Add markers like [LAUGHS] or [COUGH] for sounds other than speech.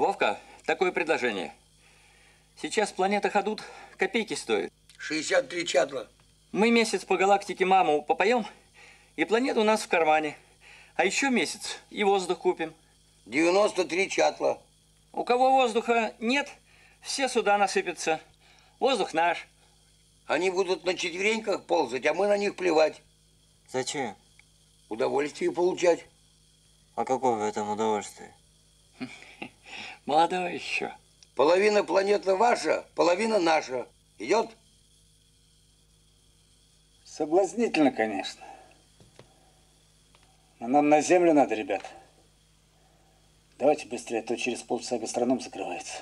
Вовка, такое предложение. Сейчас планета Ходут копейки стоит. 63 чатла. Мы месяц по галактике маму попоем, и планета у нас в кармане. А еще месяц и воздух купим. 93 чатла. У кого воздуха нет, все сюда насыпятся. Воздух наш. Они будут на четвереньках ползать, а мы на них плевать. Зачем? Удовольствие получать. А какое в этом удовольствие? [LAUGHS] Молодой еще. Половина планеты ваша, половина наша. Идет? Соблазнительно, конечно. Но нам на землю надо, ребят. Давайте быстрее, а то через полчаса гастроном закрывается.